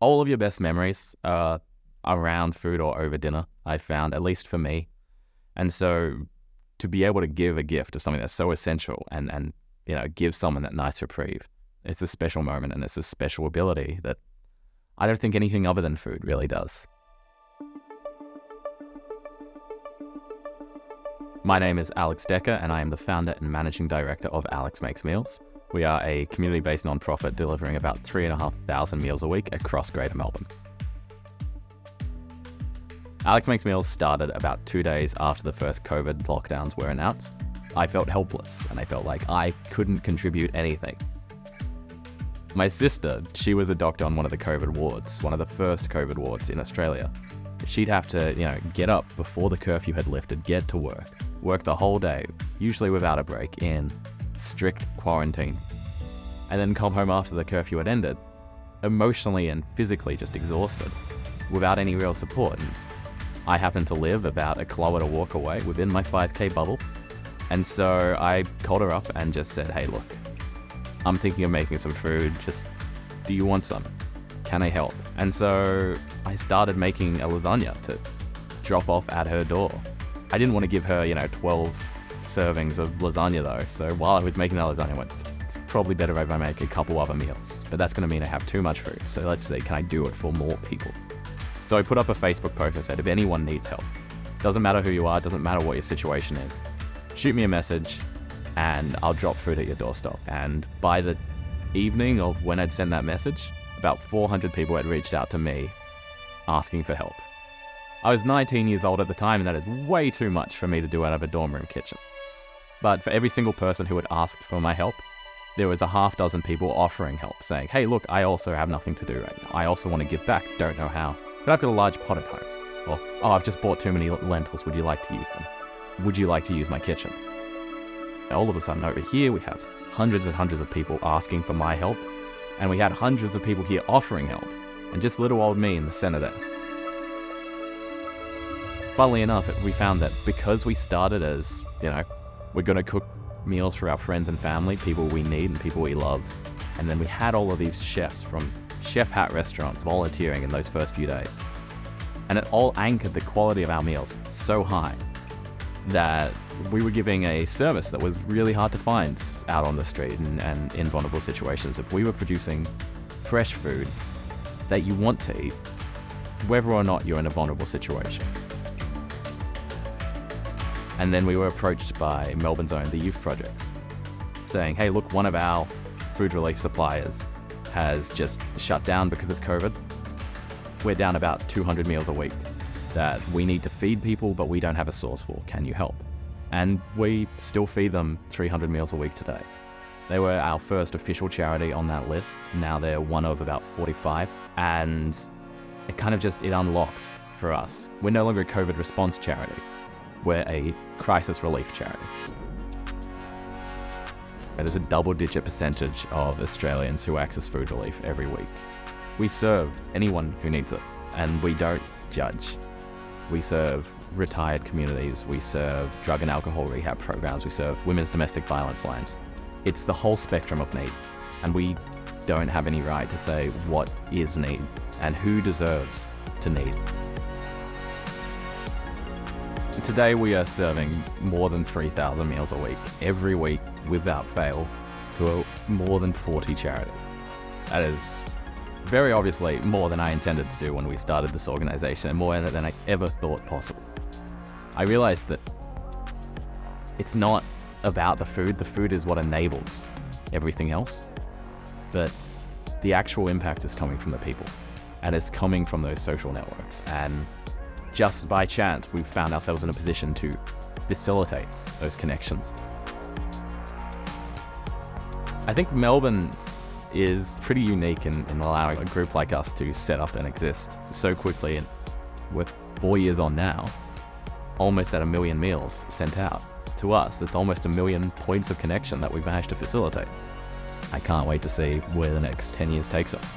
all of your best memories are around food or over dinner, I found, at least for me. And so to be able to give a gift of something that's so essential and, and you know, give someone that nice reprieve, it's a special moment and it's a special ability that I don't think anything other than food really does. My name is Alex Dekker, and I am the founder and managing director of Alex Makes Meals. We are a community based nonprofit delivering about 3,500 meals a week across Greater Melbourne. Alex Makes Meals started about two days after the first COVID lockdowns were announced. I felt helpless and I felt like I couldn't contribute anything. My sister, she was a doctor on one of the COVID wards, one of the first COVID wards in Australia. She'd have to, you know, get up before the curfew had lifted, get to work, work the whole day, usually without a break, in strict quarantine, and then come home after the curfew had ended, emotionally and physically just exhausted, without any real support. And I happened to live about a kilometre walk away within my 5k bubble, and so I called her up and just said, hey, look, I'm thinking of making some food, just do you want some? Can I help? And so I started making a lasagna to drop off at her door. I didn't want to give her, you know, 12 servings of lasagna though. So while I was making that lasagna, I went, it's probably better if I make a couple other meals. But that's going to mean I have too much food. So let's see, can I do it for more people? So I put up a Facebook post that said, if anyone needs help, doesn't matter who you are, doesn't matter what your situation is, shoot me a message and I'll drop food at your doorstep. And by the evening of when I'd send that message, about 400 people had reached out to me asking for help. I was 19 years old at the time, and that is way too much for me to do out of a dorm room kitchen. But for every single person who had asked for my help, there was a half dozen people offering help, saying, Hey, look, I also have nothing to do right now. I also want to give back, don't know how. But I've got a large pot at home. Or, oh, I've just bought too many lentils, would you like to use them? Would you like to use my kitchen? All of a sudden, over here, we have hundreds and hundreds of people asking for my help, and we had hundreds of people here offering help, and just little old me in the center there funnily enough, we found that because we started as, you know, we're going to cook meals for our friends and family, people we need and people we love, and then we had all of these chefs from chef hat restaurants volunteering in those first few days. And it all anchored the quality of our meals so high that we were giving a service that was really hard to find out on the street and, and in vulnerable situations. If we were producing fresh food that you want to eat, whether or not you're in a vulnerable situation. And then we were approached by Melbourne's own, the Youth Projects, saying, hey, look, one of our food relief suppliers has just shut down because of COVID. We're down about 200 meals a week that we need to feed people, but we don't have a source for. Can you help? And we still feed them 300 meals a week today. They were our first official charity on that list. Now they're one of about 45. And it kind of just, it unlocked for us. We're no longer a COVID response charity. We're a crisis relief charity. There's a double digit percentage of Australians who access food relief every week. We serve anyone who needs it, and we don't judge. We serve retired communities, we serve drug and alcohol rehab programs, we serve women's domestic violence lines. It's the whole spectrum of need, and we don't have any right to say what is need and who deserves to need. Today we are serving more than 3,000 meals a week, every week without fail, to more than 40 charities. That is very obviously more than I intended to do when we started this organization and more than I ever thought possible. I realized that it's not about the food, the food is what enables everything else, but the actual impact is coming from the people and it's coming from those social networks. And just by chance, we found ourselves in a position to facilitate those connections. I think Melbourne is pretty unique in, in, allowing a group like us to set up and exist so quickly. And with four years on now, almost at a million meals sent out to us. It's almost a million points of connection that we've managed to facilitate. I can't wait to see where the next 10 years takes us.